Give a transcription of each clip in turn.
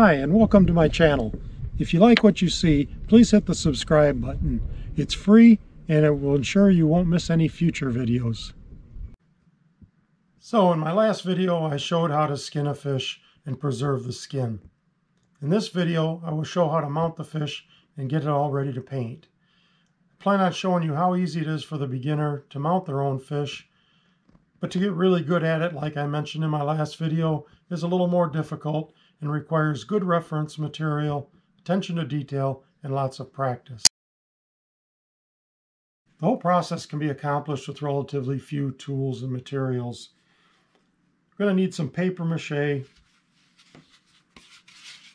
Hi, and welcome to my channel. If you like what you see, please hit the subscribe button. It's free and it will ensure you won't miss any future videos. So in my last video, I showed how to skin a fish and preserve the skin. In this video, I will show how to mount the fish and get it all ready to paint. I plan on showing you how easy it is for the beginner to mount their own fish, but to get really good at it, like I mentioned in my last video, is a little more difficult and requires good reference material, attention to detail, and lots of practice. The whole process can be accomplished with relatively few tools and materials. We're going to need some paper mache.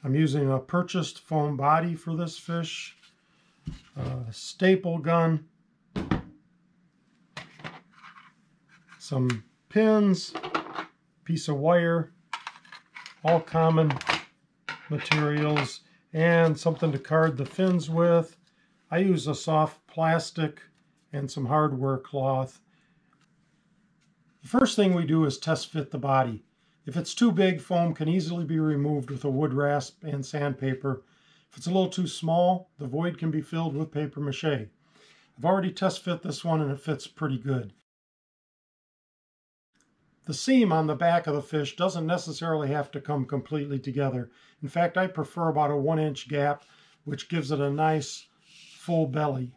I'm using a purchased foam body for this fish, a staple gun, some pins, piece of wire, all common materials, and something to card the fins with. I use a soft plastic and some hardware cloth. The first thing we do is test fit the body. If it's too big, foam can easily be removed with a wood rasp and sandpaper. If it's a little too small, the void can be filled with paper mache. I've already test fit this one and it fits pretty good. The seam on the back of the fish doesn't necessarily have to come completely together. In fact, I prefer about a one inch gap, which gives it a nice full belly.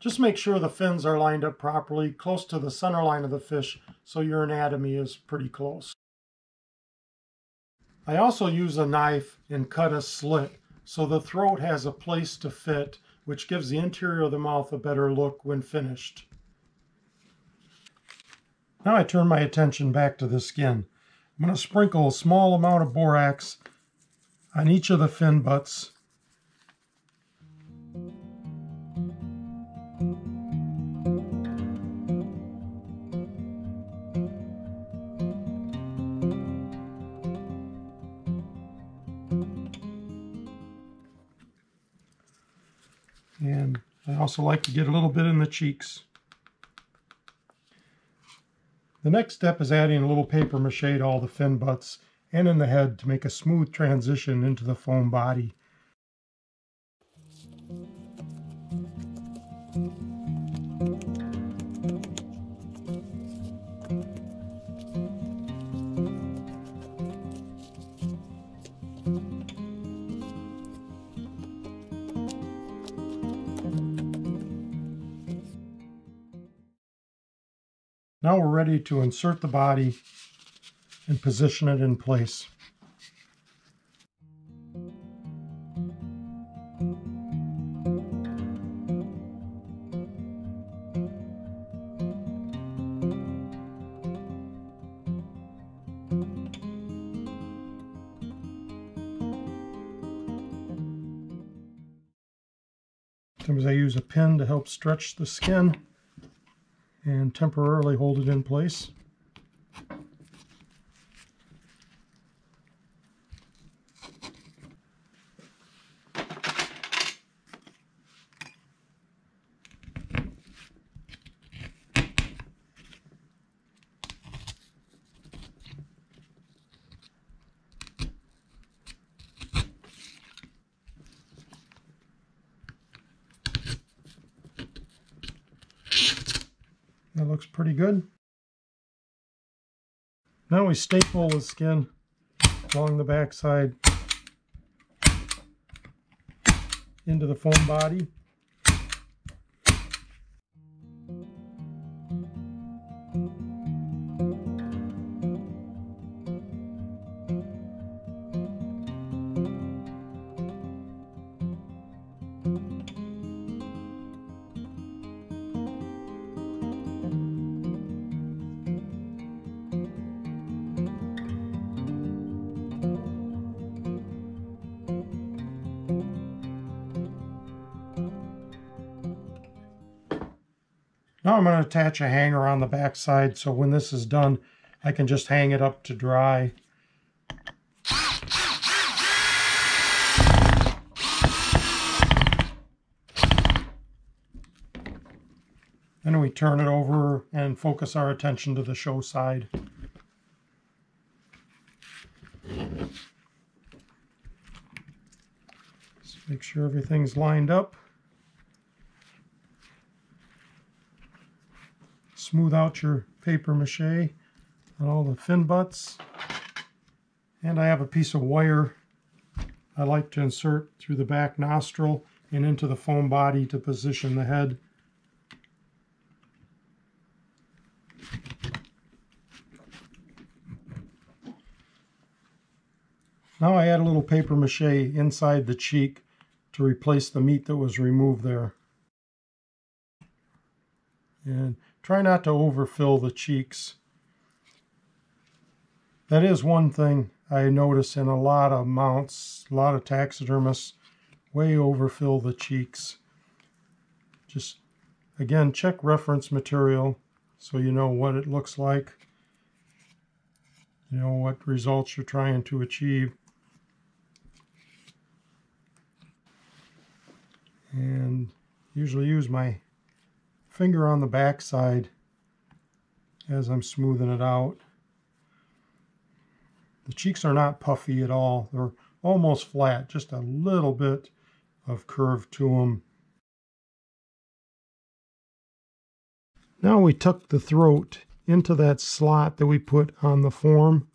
Just make sure the fins are lined up properly, close to the center line of the fish, so your anatomy is pretty close. I also use a knife and cut a slit, so the throat has a place to fit, which gives the interior of the mouth a better look when finished. Now I turn my attention back to the skin. I'm going to sprinkle a small amount of borax on each of the fin butts And I also like to get a little bit in the cheeks. The next step is adding a little paper mache to all the fin butts and in the head to make a smooth transition into the foam body. Now we're ready to insert the body and position it in place. Sometimes I use a pin to help stretch the skin and temporarily hold it in place. That looks pretty good. Now we staple the skin along the backside into the foam body. Now I'm going to attach a hanger on the back side so when this is done, I can just hang it up to dry. Then we turn it over and focus our attention to the show side. Just make sure everything's lined up. Smooth out your paper mache on all the fin butts. And I have a piece of wire I like to insert through the back nostril and into the foam body to position the head. Now I add a little paper mache inside the cheek to replace the meat that was removed there. And try not to overfill the cheeks. That is one thing I notice in a lot of mounts, a lot of taxidermists way overfill the cheeks. Just, again, check reference material so you know what it looks like. You know what results you're trying to achieve. and usually use my finger on the back side as I'm smoothing it out. The cheeks are not puffy at all. They're almost flat, just a little bit of curve to them. Now we tuck the throat into that slot that we put on the form.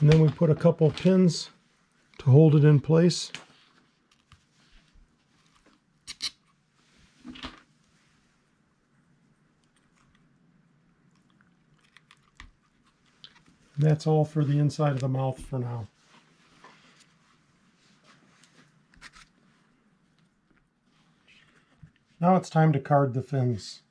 And then we put a couple pins to hold it in place. That's all for the inside of the mouth for now. Now it's time to card the fins.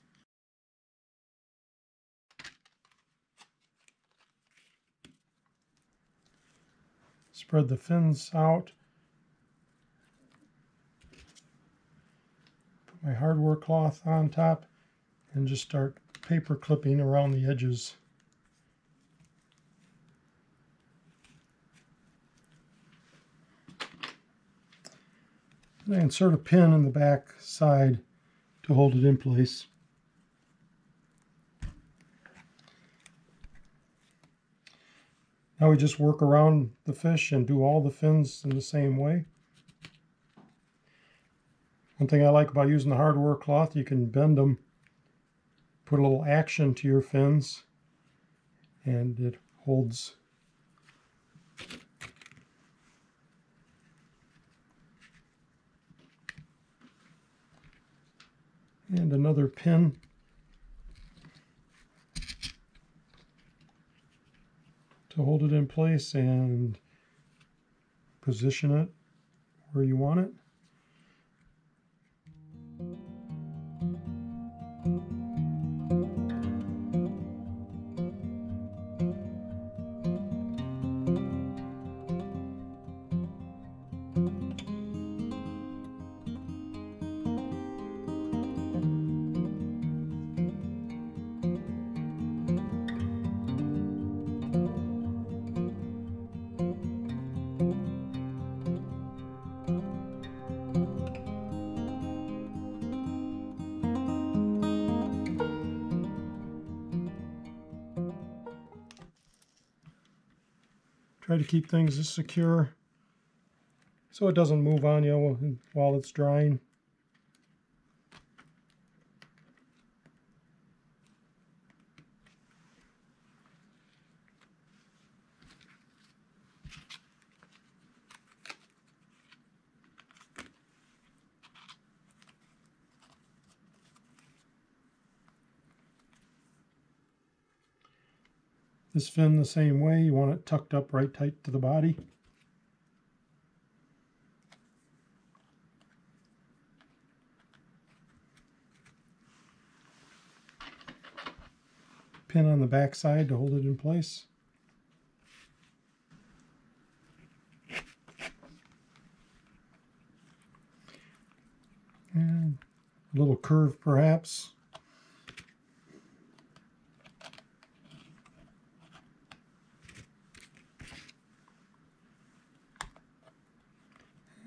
Spread the fins out. Put my hardware cloth on top and just start paper clipping around the edges. And I insert a pin in the back side to hold it in place. Now we just work around the fish and do all the fins in the same way. One thing I like about using the hardware cloth, you can bend them, put a little action to your fins, and it holds and another pin to hold it in place and position it where you want it. Try to keep things as secure so it doesn't move on you while it's drying. This fin the same way, you want it tucked up right tight to the body. Pin on the back side to hold it in place. And a little curve perhaps.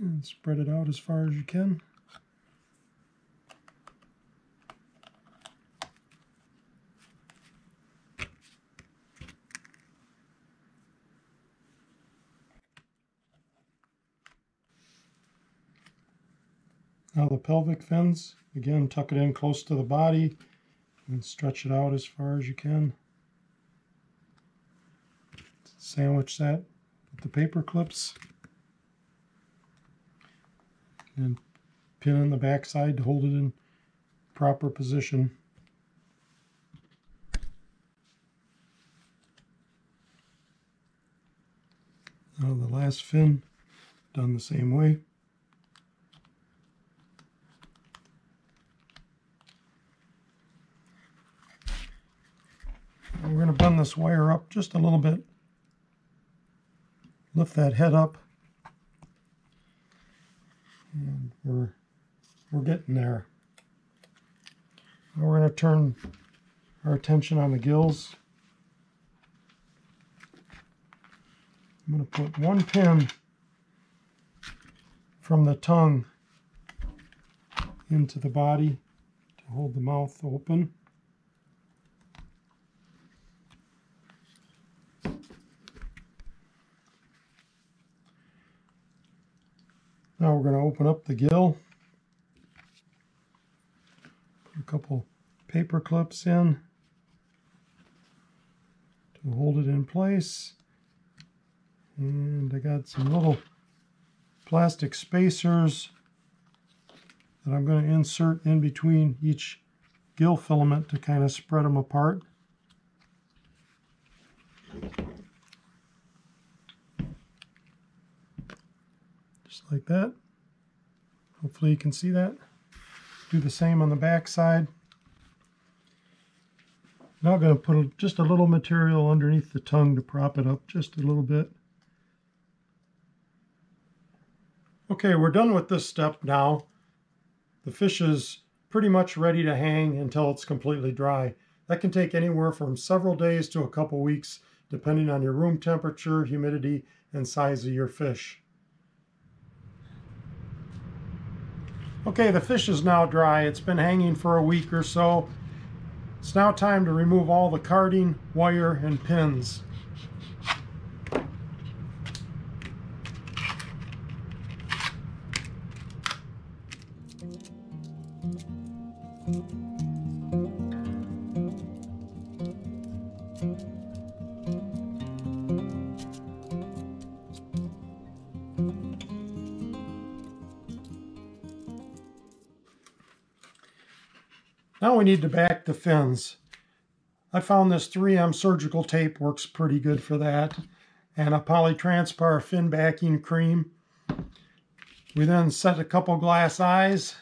and spread it out as far as you can. Now the pelvic fins, again tuck it in close to the body and stretch it out as far as you can. Sandwich that with the paper clips. And pin on the backside to hold it in proper position. Now the last fin done the same way. we're going to bend this wire up just a little bit. Lift that head up. And we're, we're getting there. Now we're going to turn our attention on the gills. I'm going to put one pin from the tongue into the body to hold the mouth open. We're going to open up the gill. Put a couple paper clips in to hold it in place. And I got some little plastic spacers that I'm going to insert in between each gill filament to kind of spread them apart. just like that. Hopefully you can see that. Do the same on the back side. Now I'm going to put just a little material underneath the tongue to prop it up just a little bit. Okay, we're done with this step now. The fish is pretty much ready to hang until it's completely dry. That can take anywhere from several days to a couple weeks, depending on your room temperature, humidity, and size of your fish. Okay, the fish is now dry. It's been hanging for a week or so. It's now time to remove all the carding, wire, and pins. Now we need to back the fins. I found this 3M surgical tape works pretty good for that. And a polytranspar fin backing cream. We then set a couple glass eyes.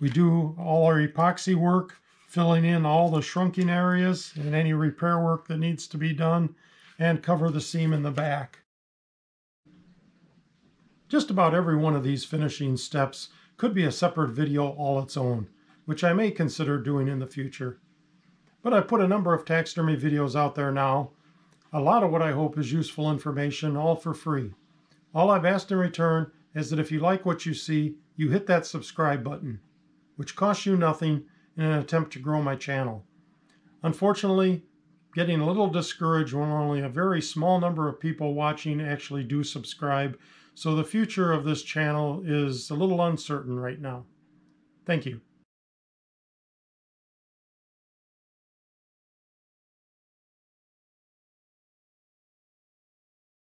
We do all our epoxy work, filling in all the shrunking areas and any repair work that needs to be done, and cover the seam in the back. Just about every one of these finishing steps could be a separate video all its own, which I may consider doing in the future. But I put a number of taxidermy videos out there now, a lot of what I hope is useful information, all for free. All I've asked in return is that if you like what you see, you hit that subscribe button, which costs you nothing in an attempt to grow my channel. Unfortunately, getting a little discouraged when only a very small number of people watching actually do subscribe so the future of this channel is a little uncertain right now. Thank you.